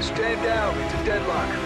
Stand down. It's a deadlock.